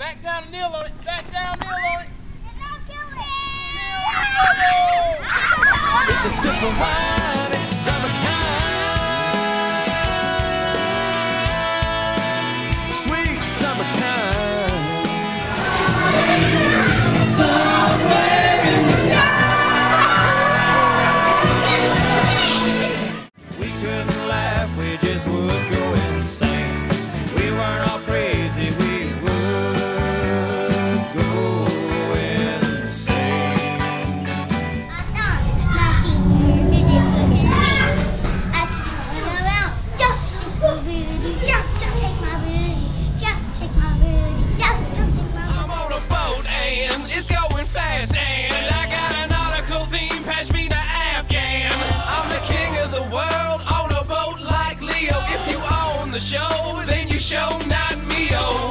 Back down and kneel on it. Back down and kneel on it. It's a simple wine. It's summertime. show, then you show not me, oh.